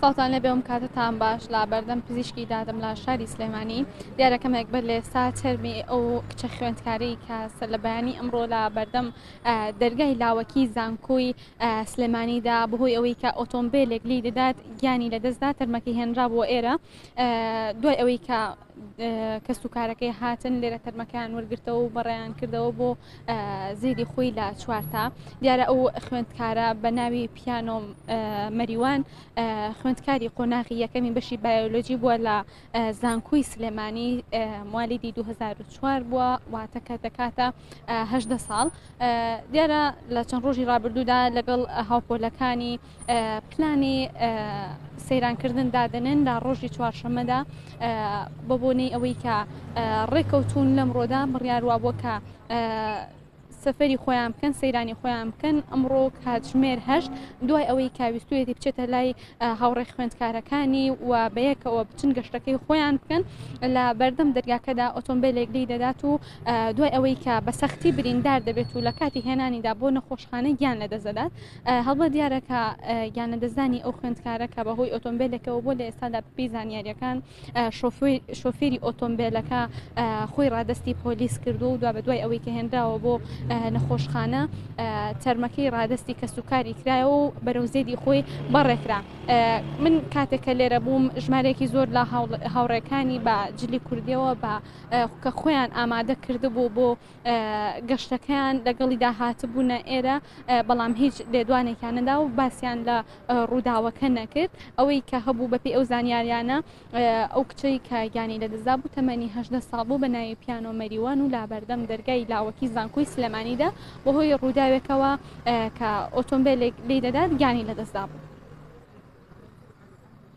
سڵاتان لەبێ ئەم کاتتان باش لا بەردەم پزیشکی دادم لە شاری سلێمانی دیارەکەمێک بەر لە ئێستا تەرمی ئەو کچە خوێندکاری کە سەر لە بەیانی ئەمڕۆ لە بەردەم دەرگای لاوەکی زانکۆی سلێمانیدا بەهۆی ئەوەی کە ئۆتۆمبیلێک لی دەدات گیانی لە دەستدا تەرمەکە هێنرا بۆ ئێرە دوای ئەوەی کە کەسوکارەکەی هاتن لێرە تەرمەکەیان وەرگرتەوە و بەڕێیان کردەوە بۆ زیدی خۆی لە چوارتا دیارە ئەو خوێندکارە بە ناوی پیانۆم مەریوان خوێندکاری قۆناغی یەکەمی بەشی بایۆلۆجی بووە لە زانکۆی سلێمانی موالیدی 2004 بووە واتە کە دەکاتە هەدە ساڵ دیارە لە چەند ڕۆژی ڕابردوودا لەگەڵ هاوپۆلەکانی پلانی سەیرانکردن دادەنێن لە ڕۆژی چوارشەممەدا بە بۆنەی ئەوەی کە ڕێککەوتون لەمڕۆدا بڕیاروا بووە کە سەفری خۆیان بکەن سەیرانی خۆیان بکەن ئەمڕۆ کاتژمێر هەشت دوای ئەوەی کاویستویەتی بچێتە لای هاوڕێ خوێندکارەکانی و بەیەکەوە بچن گەشتەکەی خۆیان بکەن لە بەردەم دەرگاکەدا ئۆتۆمبیلێک لی دەدات و دوای ئەوەی کە بە سەختی بریندار دەبێت و لە کاتی هێنانیدا بۆ نەخۆشخانە گیان لە دەزدات هەڵبەت دیارە کە گیانلەدەستدانی ئەو خوێندکارە کە بەهۆی ئۆتۆمبیلەکەەوە بۆ لە ئێستادا بپی زانیاریەکان شۆفێری ئۆتۆمبیلەکە خۆی ڕادستی پۆلیس کردو و دو بە دوای ئەوەی کە هێنراوە بۆ نەخۆشخانە تەرمەکەی ڕادستی کەس و کاری کرایە و بەرەو زێدی خۆی بەڕێکرا من کاتێکە لێرە بووم ژمارێکی زۆر لە هاوڕێکانی بە جلی کوردیەوە بە کە خۆیان ئامادە کردبوو بۆ گەشتەکەیان لەگەڵیدا هاتبوونە ئێرە بەڵام هیچ لێدوانێکیان نەدا و باسییان لە ڕووداوەکە نەکرد ئەوەی کە هەبوو بەپی ئەو زانیاریانە ئەو کچەی کە گیانی لەدەستدا بوو تەمەنی هەدە ساڵ بوو بە ناوی پیانۆ مەریوان و لابەردەم دەرگای لاوەکی زانکۆی سلێمانیدا بەهۆی ڕووداوێکەوە کە ئۆتۆمبیلێک لی دەدات گیانی لەدەستدا بوو.